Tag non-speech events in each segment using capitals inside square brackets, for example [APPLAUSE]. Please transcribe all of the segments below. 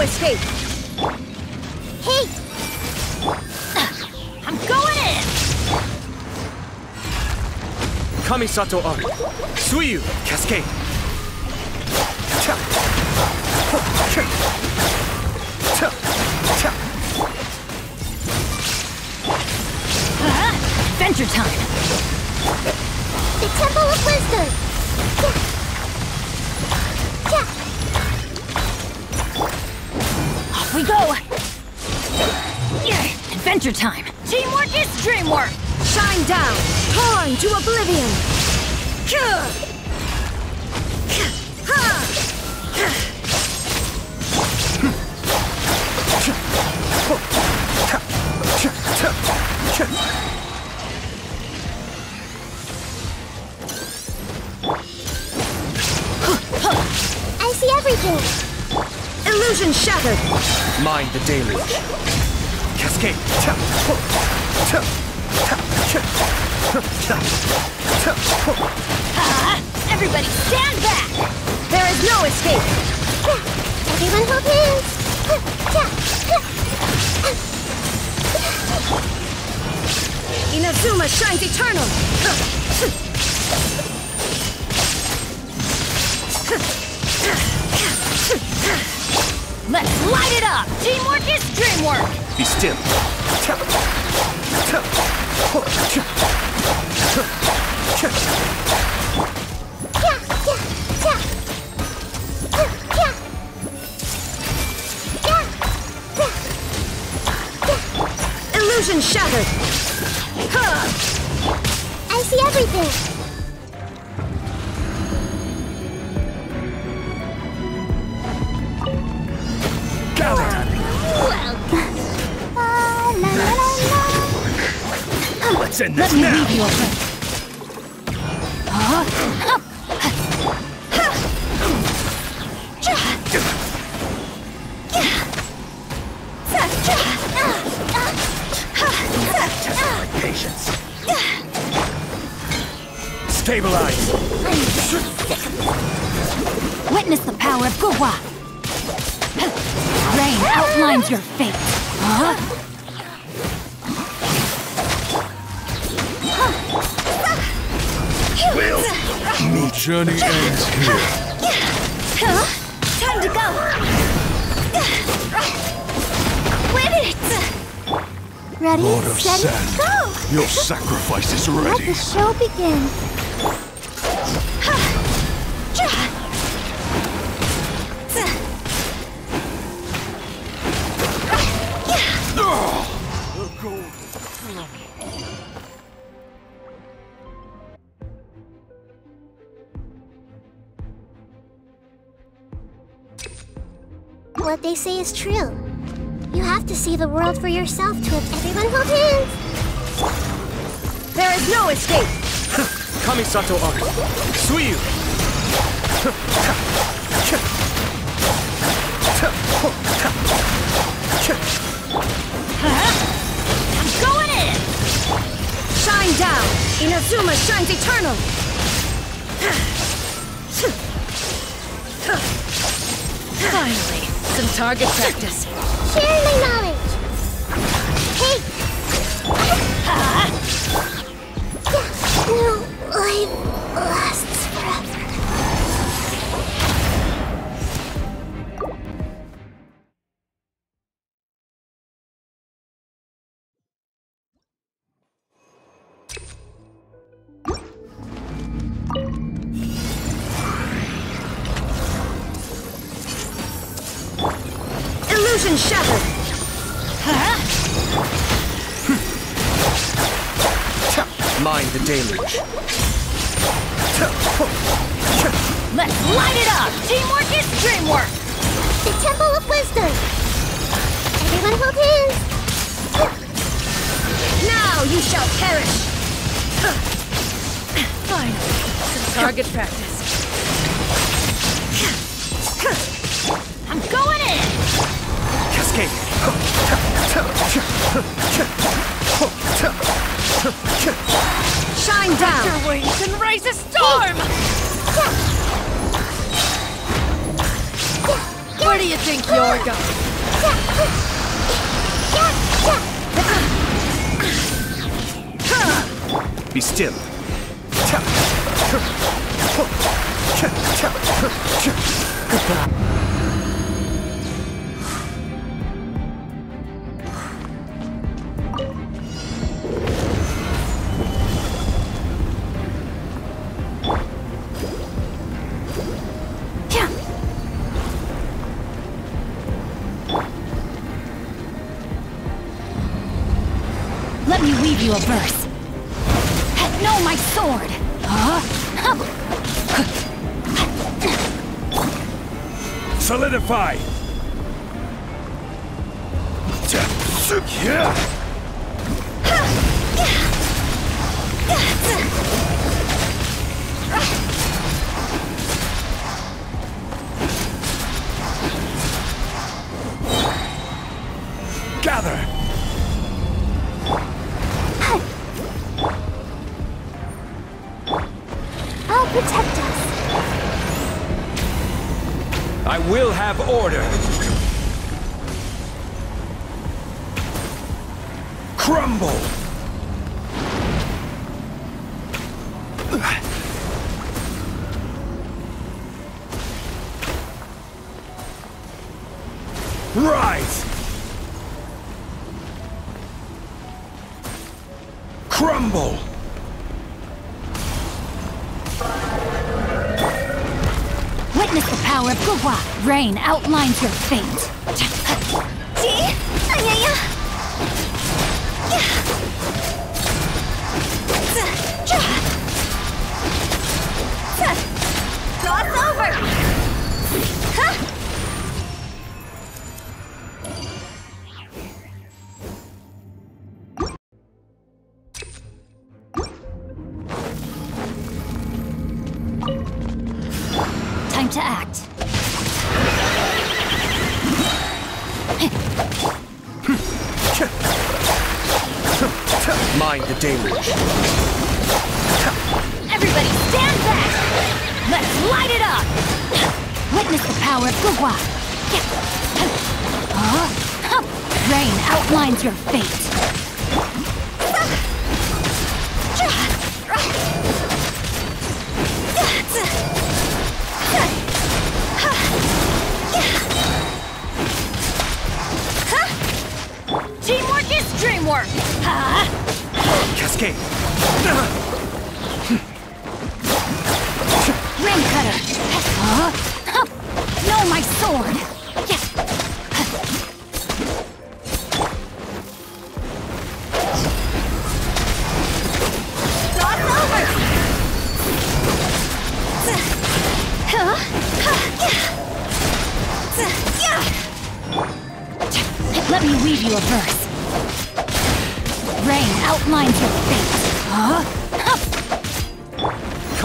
no escape! Hey! I'm going in! Kamisato Art. Suiyu, Cascade. Cha. Uh-huh. Adventure time! The Temple of Wisdom! Go! Adventure time! Teamwork is dreamwork! Shine down! Torn to oblivion! Cha. Illusion shattered! Mind the deluge. Cascade. Ah, everybody stand back! There is no escape! Everyone hold hands! Inazuma shines eternal! Let's light it up! Teamwork is dreamwork! Be still. Illusion shattered! I see everything! Let's end Let this me now. lead you a bit. Huh? Patience. Stabilize. Witness the power of Guhua! Rain outlines your fate. Huh? Will. The journey ends here. Time to go! Win it! Ready, Lord of Sand. go! Your sacrifice is Let ready. the show begin. What they say is true. You have to see the world for yourself to have everyone hold hands. There is no escape! Kamisato Art. Suiyu. I'm going in! Shine down! Inazuma shines eternal! Finally, some target practice. Share my knowledge. Illusion shattered! Mind the deluge. Let's light it up! Teamwork is dreamwork! The Temple of Wisdom. Everyone hold hands. Now you shall perish! Finally, some target practice. I'm going in! Cascade. Shine down! Your wings can raise a storm! Where do you think you're going? Be still. Let weave you a verse. No, my sword! Huh? Solidify! Gather! Protect us. I will have order! Crumble! Rise! Crumble! Witness the power of Guhua. Rain outlines your fate. [LAUGHS] See? Ayaya. Mind the deluge. Everybody stand back! Let's light it up! Witness the power of Guhua. Huh? Rain outlines your fate.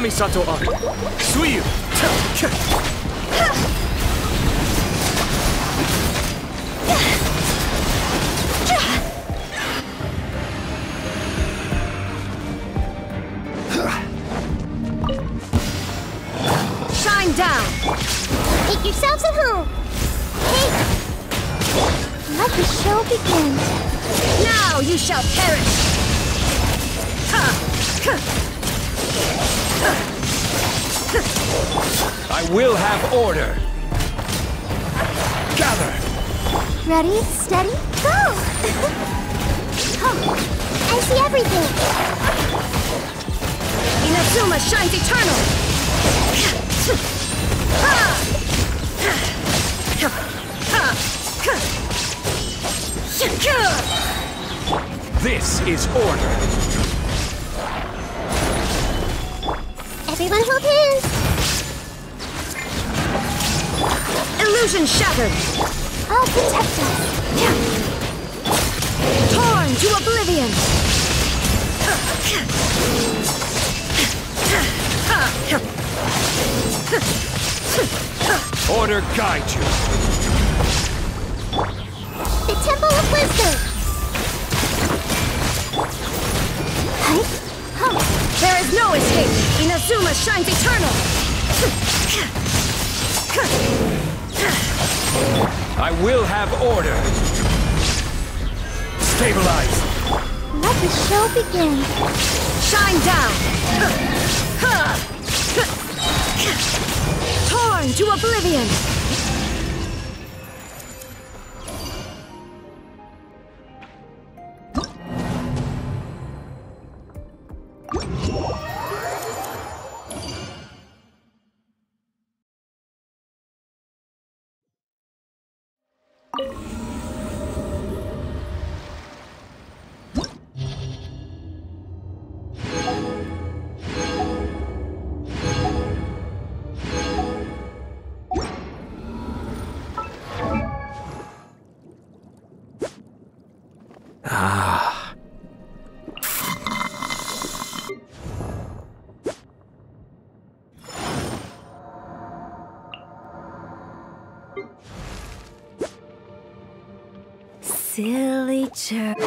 Kamisato up! Suiyu! Shine down! Make yourselves at home. Hey. Let the show begin. Now you shall perish! I will have order! Gather! Ready, steady, go! [LAUGHS] oh, I see everything. Inazuma shines eternal! This is order! Illusion shattered! I'll protect us. Torn to oblivion! Order guide you! The Temple of Wisdom. Hi. There is no escape! Inazuma shines eternal! I will have order. Stabilize. Let the show begin. Shine down! Torn to oblivion! Silly chirp.